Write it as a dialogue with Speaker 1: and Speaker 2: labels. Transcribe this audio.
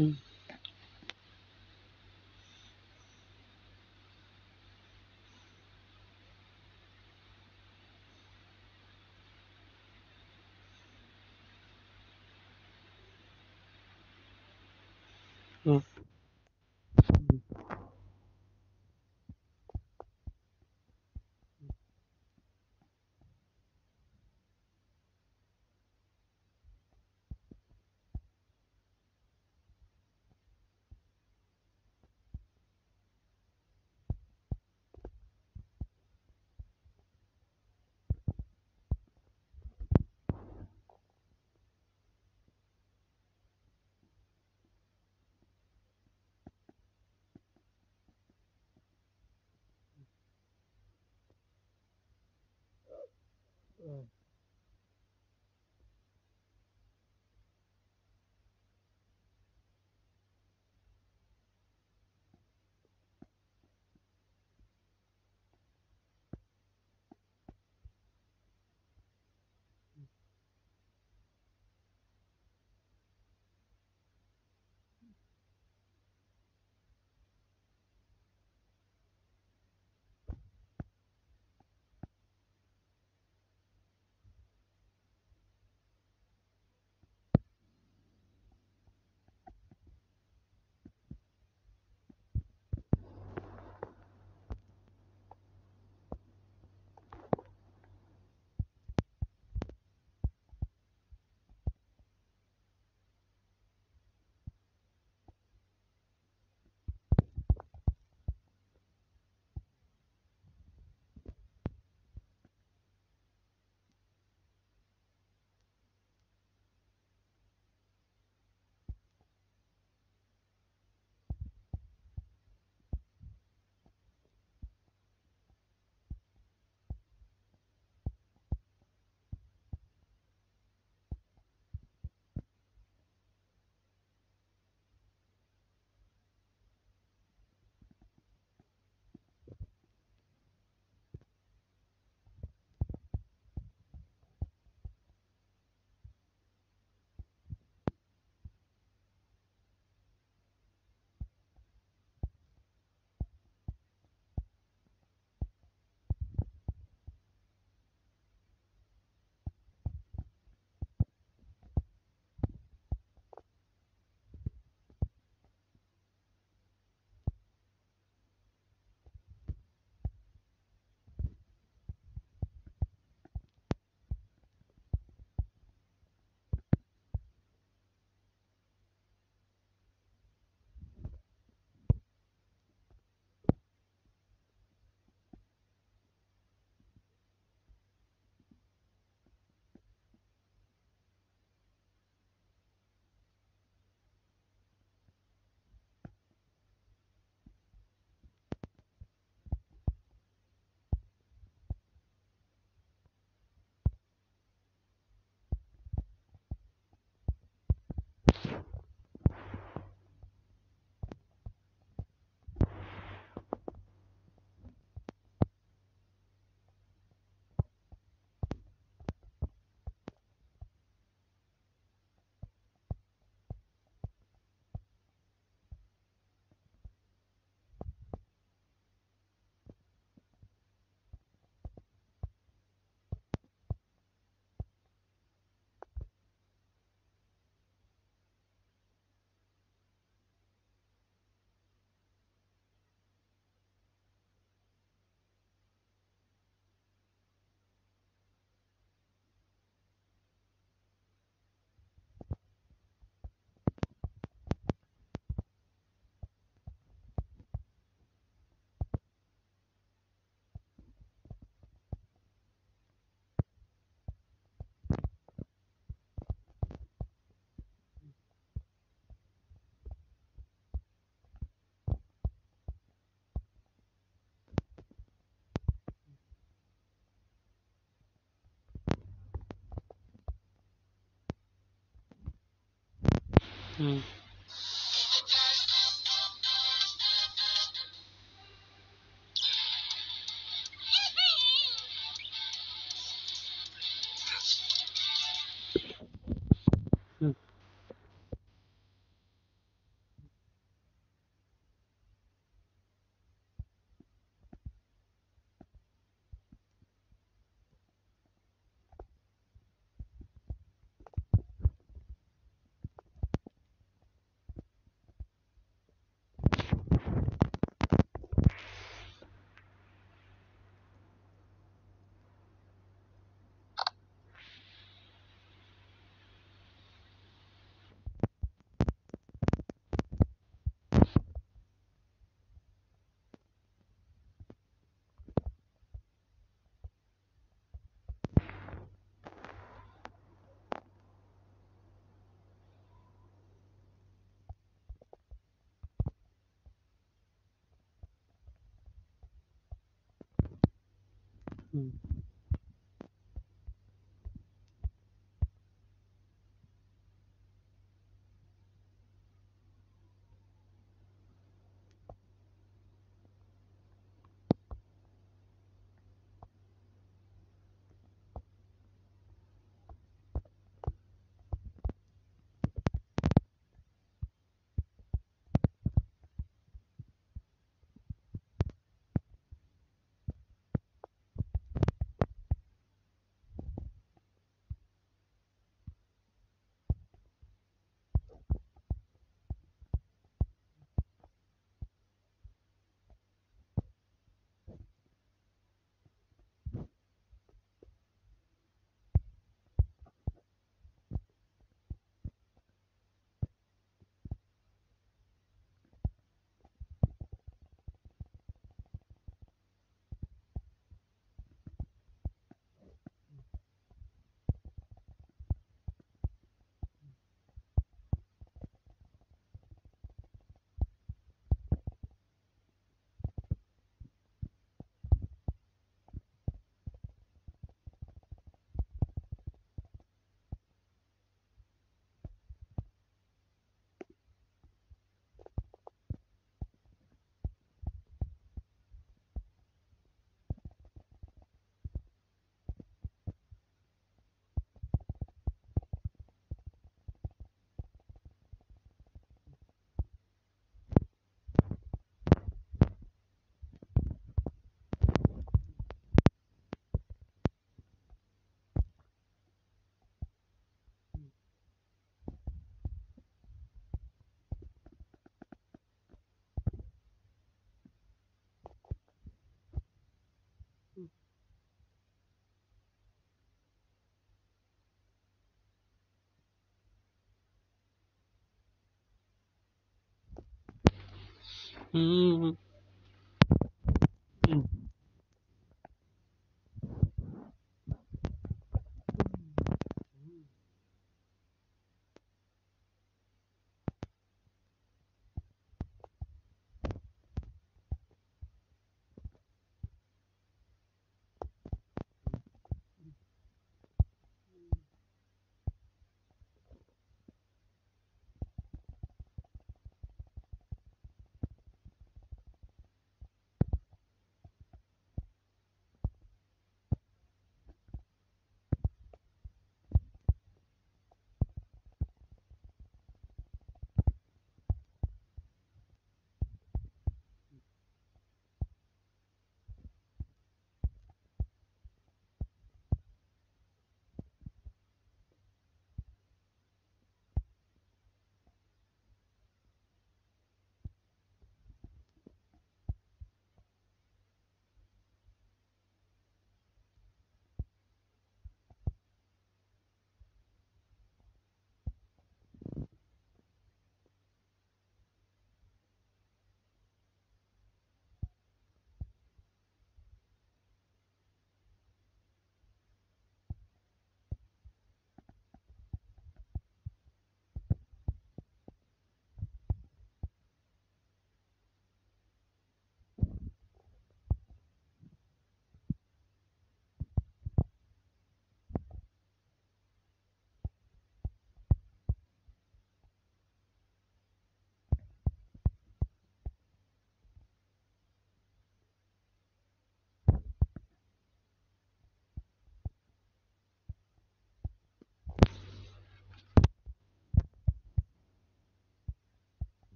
Speaker 1: Hmm. Hmm. Hmm. Hmm. Mm, mm.